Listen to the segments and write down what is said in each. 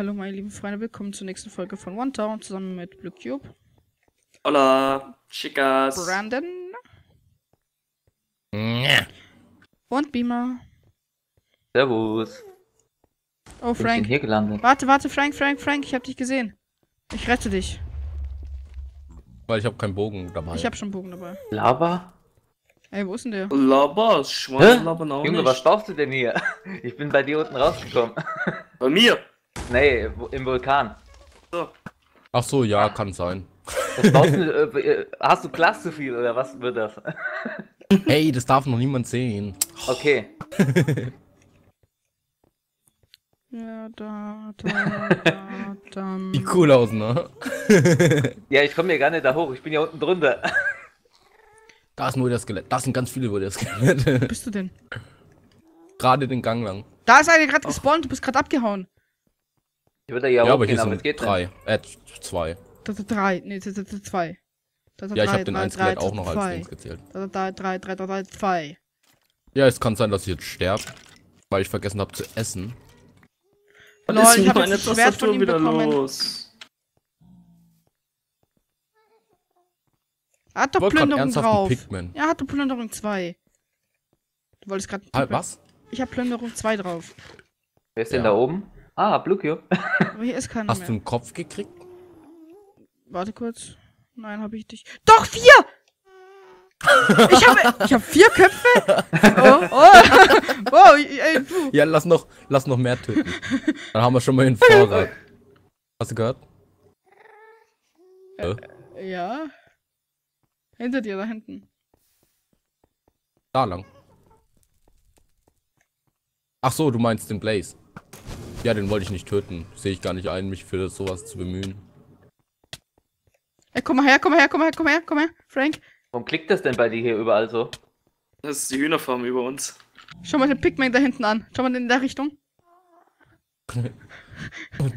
Hallo meine lieben Freunde, willkommen zur nächsten Folge von One Town zusammen mit Blue Cube, Hola, chicas. Brandon Ja. und Beamer. Servus. Oh Wo bin ich Frank, hier gelandet? warte, warte, Frank, Frank, Frank, ich hab dich gesehen. Ich rette dich. Weil ich habe keinen Bogen dabei. Ich hab schon Bogen dabei. Lava? Ey, wo ist denn der? Laber, Schwein, labern auch Junge, nicht. was staufst du denn hier? Ich bin bei dir unten rausgekommen. Bei mir. Nee, im Vulkan. So. Ach so, ja, kann sein. Du, äh, äh, hast du Glas zu viel oder was wird das? Hey, das darf noch niemand sehen. Okay. Ja, da, da, da, da. Sieht cool aus, ne? Ja, ich komme hier gar nicht da hoch, ich bin ja unten drunter. Da ist nur der Skelett. Das sind ganz viele über der Skelett. Wo bist du denn? Gerade den Gang lang. Da ist einer gerade gespawnt, du bist gerade abgehauen. Ich würde ja Ja, aber hier aber es sind geht drei. Äh, zwei. Da, da, drei, nee, da, da, da, zwei. Da, da, Ja, ich habe den einen Skelett drei, auch noch als. Dings gezählt. Da, da, drei, drei, drei, drei, zwei. Ja, es kann sein, dass ich jetzt sterbe. Weil ich vergessen habe zu essen. Was Lol, ist ich mit hab meiner jetzt Schwert von ihm wieder bekommen. los? Er hat doch Plünderung drauf. Pigman. Ja, hat doch Plünderung 2. Du wolltest gerade. Ah, was? Ich hab Plünderung 2 drauf. Wer ist denn Ja. da oben? Ah, Blue Cube. Aber hier ist keiner Hast du mehr. einen Kopf gekriegt? Warte kurz. Nein, hab ich dich. Doch, vier! ich habe ich hab vier Köpfe? Oh, oh. oh ey, puh. Ja, lass noch, lass noch mehr töten. Dann haben wir schon mal den Vorrat. Hast du gehört? Äh, Ja. Hinter dir, da hinten. da lang. Ach so, du meinst den Blaze. Ja, den wollte ich nicht töten. Sehe ich gar nicht ein, mich für sowas zu bemühen. Ey, komm mal her, komm mal her, komm mal her, komm mal her, komm mal her. Frank, Warum klickt das denn bei dir hier überall so? Das ist die Hühnerfarm über uns. Schau mal den Pigman da hinten an. Schau mal in der Richtung.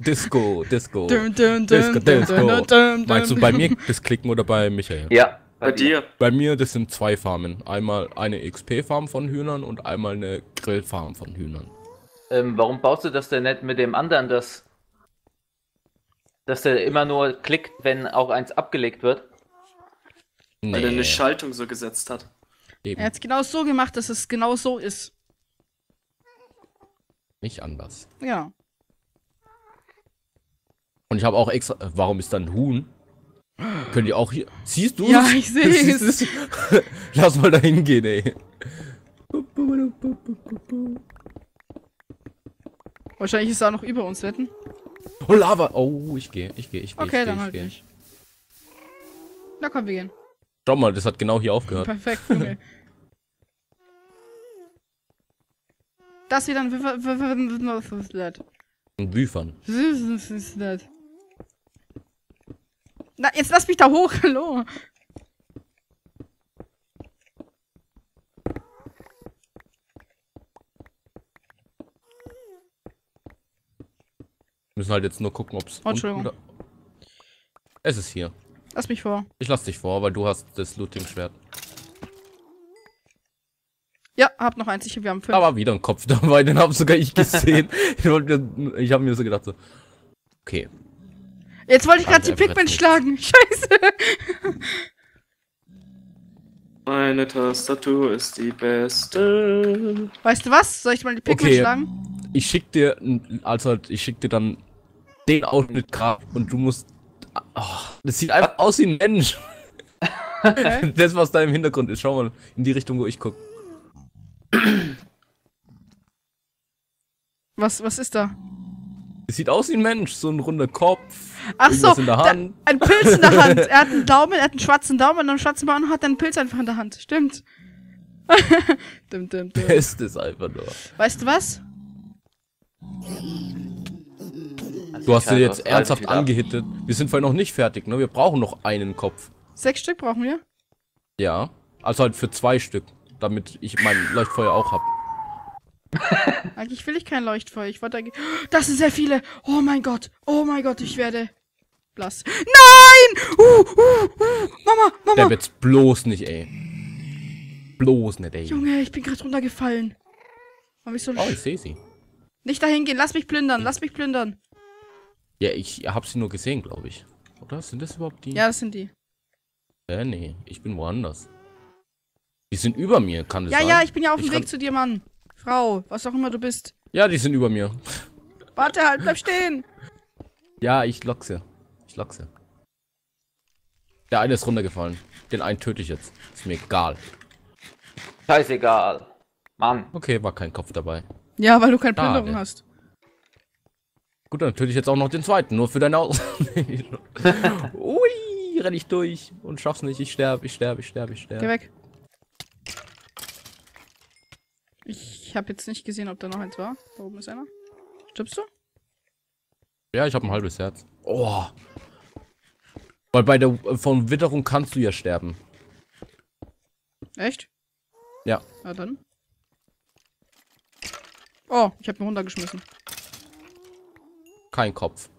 Disco, Disco. Dum, dum, Disco, dum, Disco. Meinst du bei mir das Klicken oder bei Michael? Ja. Bei dir. Bei mir, das sind zwei Farmen. Einmal eine XP-Farm von Hühnern und einmal eine Grillfarm von Hühnern. Ähm, warum baust du das denn nicht mit dem anderen, dass, dass der immer nur klickt, wenn auch eins abgelegt wird? Weil er eine Nee, Schaltung so gesetzt hat. Eben Er hat's genau so gemacht, dass es genau so ist. nicht anders. Ja. Und ich habe auch extra. äh, Warum ist da ein Huhn? Können die auch hier. Siehst du? Ja, ich. Siehst du's? Lass mal da hingehen, ey. Wahrscheinlich ist er noch über uns wetten. Oh, Lava. Oh, ich gehe, ich gehe, ich gehe. Okay, ich dann geh, halt ich geh. nicht. Na komm, wir gehen. Schau mal, das hat genau hier aufgehört. Perfekt, Junge. Das wieder ein W- W- W- W- was ist das? Ein das? Na, jetzt lass mich da hoch, hallo. Wir müssen halt jetzt nur gucken, ob es. Oh, Entschuldigung. Es ist hier. Lass mich vor. Ich lass dich vor, weil du hast das Looting-Schwert. Ja, hab noch eins. Ich, wir haben fünf. Da war wieder ein Kopf dabei, den hab sogar ich gesehen. ich habe mir so gedacht so. Okay. Jetzt wollte ich gerade die Alter, Pigmen Fresse. schlagen. Scheiße. Meine Tastatur ist die beste. Weißt du was? Soll ich mal die Pigmen Okay. schlagen? Ich schick dir, also halt, ich schick dir dann den Ausschnitt grad und du musst. Oh, das sieht einfach aus wie ein Mensch. Das, was da im Hintergrund ist. Schau mal in die Richtung, wo ich guck. Was, was ist da? Es sieht aus wie ein Mensch, so ein runder Kopf. Ach so, in der da- Hand. ein Pilz in der Hand. Er hat einen Daumen, er hat einen schwarzen Daumen und einen schwarzen Daumen und hat einen Pilz einfach in der Hand. Stimmt. dim, dim, dim. Bestes einfach nur. Weißt du was? Du hast dir jetzt ernsthaft angehittet. Wir sind vorhin noch nicht fertig, ne? Wir brauchen noch einen Kopf. Sechs Stück brauchen wir. Ja. Also halt für zwei Stück. Damit ich mein Leuchtfeuer auch hab. Eigentlich will ich kein Leuchtfeuer. Ich wollte eigentlich. Das sind sehr viele. Oh mein Gott. Oh mein Gott, ich werde. Blass. Nein! Uh, uh, Mama, Der Mama. wird's bloß nicht, ey. Bloß nicht, ey. Junge, ich bin gerade runtergefallen. Hab ich so Oh, ich sehe sie. Nicht dahin gehen, lass mich plündern, lass mich plündern. Ja, ich hab sie nur gesehen, glaube ich. Oder? Sind das überhaupt die? Ja, das sind die. Äh, nee, ich bin woanders. Die sind über mir, kann das Ja, sein? ja, ich bin ja auf dem Weg kann- zu dir, Mann. Frau, was auch immer du bist. Ja, die sind über mir. Warte halt, bleib stehen. Ja, ich lock sie. Ich lock sie. Der eine ist runtergefallen. Den einen töte ich jetzt. Ist mir egal. Scheißegal. Mann. Okay, war kein Kopf dabei. Ja, weil du keine. Plünderung hast. Gut, dann töte ich jetzt auch noch den zweiten, nur für deine Aus. Ui, renn ich durch und schaff's nicht. Ich sterbe, ich sterbe, ich sterbe, ich Geh sterbe. weg. Ich habe jetzt nicht gesehen, ob da noch eins war. Da oben ist einer. Stirbst du? Ja, ich habe ein halbes Herz. Oh. Weil bei der von Witterung kannst du ja sterben. Echt? Ja. Na dann. Oh, ich habe ihn runtergeschmissen. Kein Kopf.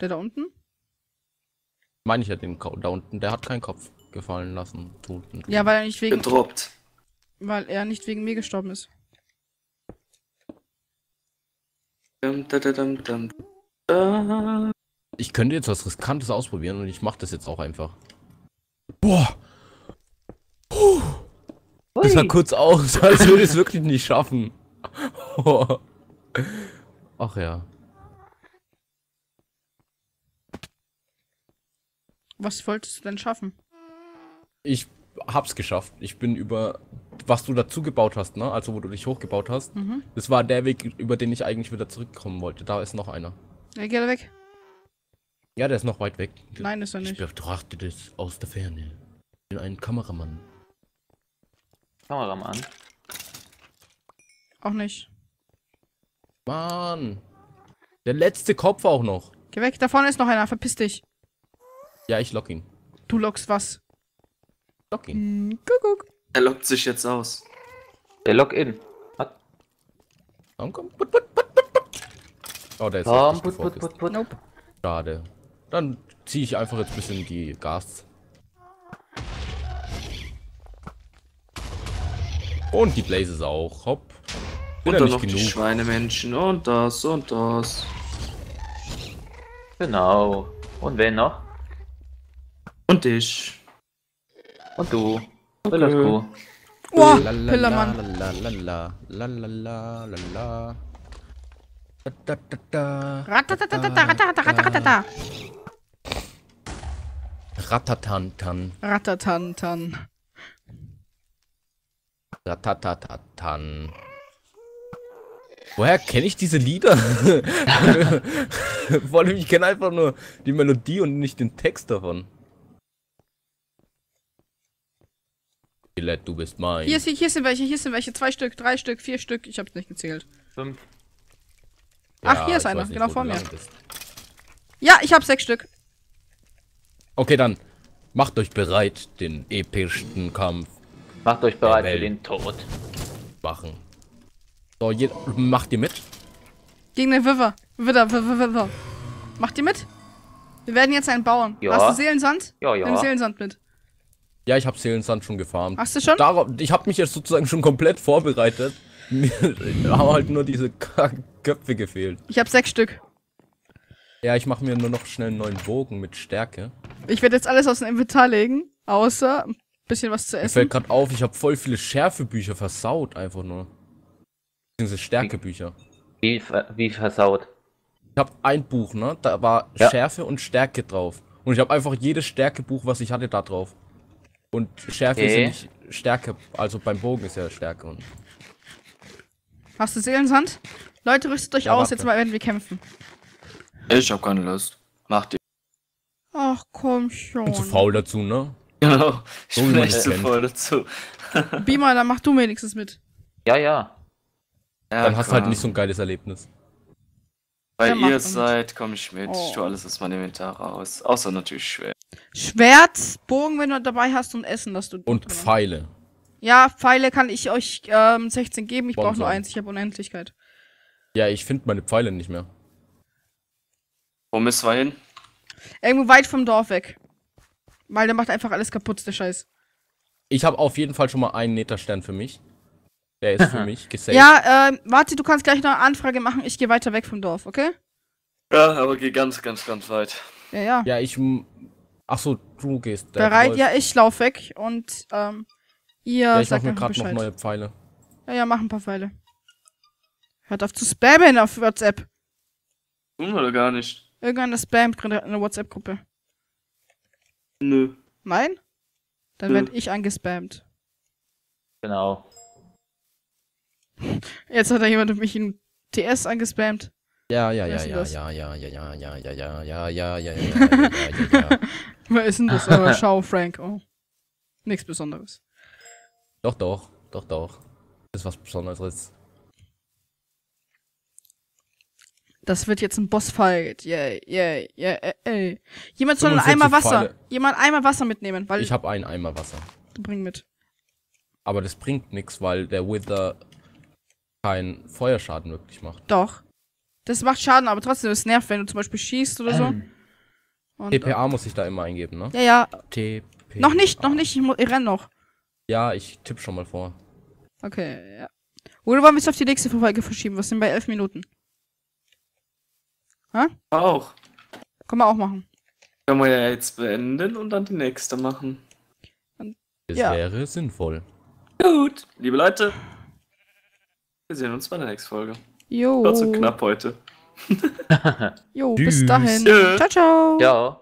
Der da unten? Meine ich ja den da unten. Der hat keinen Kopf gefallen lassen. Tuten. Ja, weil er nicht wegen, Gedroppt. weil er nicht wegen mir gestorben ist. Ich könnte jetzt was Riskantes ausprobieren und ich mache das jetzt auch einfach. Boah. Puh. Das sah kurz aus, als würde ich es wirklich nicht schaffen. Ach ja. Was wolltest du denn schaffen? Ich hab's geschafft. Ich bin über was du dazu gebaut hast, ne? Also wo du dich hochgebaut hast. Mhm. Das war der Weg, über den ich eigentlich wieder zurückkommen wollte. Da ist noch einer. Ja, geh da weg. Ja, der ist noch weit weg. Nein, ist er Ich nicht. betrachte das aus der Ferne. Ich bin ein Kameramann. Kameramann. Auch nicht. Mann. Der letzte Kopf auch noch. Geh weg, da vorne ist noch einer, verpiss dich. Ja, ich lock ihn. Du lockst was. Lock ihn. Hm, Kuckuck. Er lockt sich jetzt aus. Der Login. Hat Komm, komm. Put, put, put, put, put. Oh, der ist Tom, richtig put, put, put, put. Nope. Schade. Dann ziehe ich einfach jetzt ein bisschen die Gas. Und die Blazes auch. Hopp. Bin Und dann noch die genug. Schweinemenschen und das und das. Genau. Und wen noch? Und ich. Und du. Okay. Lalako. Oh, Pillermann. Ratatatatata. Ratatantan. Ratatantan. Ratatatatan. Woher kenne ich diese Lieder? Vor allem, ich kenne einfach nur die Melodie und nicht den Text davon. Skelett, du bist mein. Hier, ist, hier sind welche, hier sind welche. Zwei Stück, drei Stück, vier Stück. Ich hab's nicht gezählt. Fünf. Ach, hier ist einer, nicht, genau vor mir. Ja, ich hab sechs Stück. Okay, dann macht euch bereit, den epischsten Kampf Macht euch bereit für den Tod. machen. So, je, macht ihr mit? Gegen den Witwer. Widder, Widder. Macht ihr mit? Wir werden jetzt einen bauen. Ja. Hast du Seelensand? Ja, ja. Nimm Seelensand mit. Ja, ich habe Seelensand schon gefarmt. Hast du schon? Darauf, ich habe mich jetzt sozusagen schon komplett vorbereitet. Mir haben halt nur diese K Köpfe gefehlt. Ich hab sechs Stück. Ja, ich mache mir nur noch schnell einen neuen Bogen mit Stärke. Ich werde jetzt alles aus dem Inventar legen, außer ein bisschen was zu Mir essen. fällt gerade auf, ich habe voll viele Schärfebücher versaut, einfach nur. Beziehungsweise Stärkebücher. Wie, ver- wie versaut. Ich habe ein Buch, ne? Da war Ja. Schärfe und Stärke drauf. Und ich habe einfach jedes Stärkebuch, was ich hatte, da drauf. Und Schärfe Okay. ist ja nicht Stärke, also beim Bogen ist ja Stärke. Und Hast du Seelensand? Leute, rüstet euch Ja, aus, warte. jetzt mal werden wir kämpfen. Ich hab keine Lust. Macht ihr. Ach komm schon. bin zu faul dazu, ne? Genau. Ich So wie bin man echt zu voll dazu. Beamer, dann mach du wenigstens mit. Ja, ja. Ja, Dann hast du halt nicht so ein geiles Erlebnis. Weil mach ihr mit. seid, komm ich mit. Oh. Ich tue alles aus meinem Inventar raus. Außer natürlich schwer. Schwert, Bogen, wenn du dabei hast und Essen, dass du. Und. Pfeile. Ja, Pfeile kann ich euch ähm, 16 geben. Ich brauche nur eins. Ich habe Unendlichkeit. Ja, ich finde meine Pfeile nicht mehr. Wo müssen wir hin? Irgendwo weit vom Dorf weg. Weil der macht einfach alles kaputt, der Scheiß. Ich habe auf jeden Fall schon mal einen Netherstern für mich. Der ist für mich gesaved. Ja, ähm, warte, du kannst gleich noch eine Anfrage machen. Ich gehe weiter weg vom Dorf, okay? Ja, aber geh ganz, ganz, ganz weit. Ja, ja. Ja, ich. m- Ach so, du gehst. der Bereit? Ja, ich lauf weg und ähm, ihr Ja, ich mach mir gerade noch neue Pfeile. Ja, ja, mach ein paar Pfeile. Hört auf zu spammen auf WhatsApp. Tun wir doch gar nicht. Irgendeiner spammt gerade in der WhatsApp-Gruppe. Nö. Nein? Dann werde ich angespammt. Genau. Jetzt hat da jemand mich in TS angespammt. Ja, ja, Wer ja, ist denn ja, das? ja, ja, ja, ja, ja, ja, ja, ja, ja, ja, ja, ja, ja, ja. Wer ist denn das? Aber schau, Frank. Oh. Nichts Besonderes. Doch, doch, doch, doch. Das ist was Besonderes. Das wird jetzt ein Bossfight. Yeah, yeah, yeah, ey. Jemand soll einen 45 Eimer Wasser. Jemand Eimer Wasser mitnehmen, weil Ich habe einen Eimer Wasser. bring mit. Aber das bringt nichts, weil der Wither keinen Feuerschaden wirklich macht. Doch. Das macht Schaden, aber trotzdem, es nervt, wenn du zum Beispiel schießt oder so. Und, TPA muss ich da immer eingeben, ne? Ja, ja. TPA. Noch nicht, noch nicht. Ich, ich renn noch. Ja, ich tippe schon mal vor. Okay, ja. Oder wollen wir es auf die nächste Folge verschieben? Was sind bei elf Minuten? Auch. Können wir auch machen. Können wir ja jetzt beenden und dann die nächste machen. Das Ja. wäre sinnvoll. Gut. Liebe Leute. Wir sehen uns bei der nächsten Folge. Jo. Kurz und knapp heute. Jo, bis dahin. Tschö. Ciao, ciao. Ja.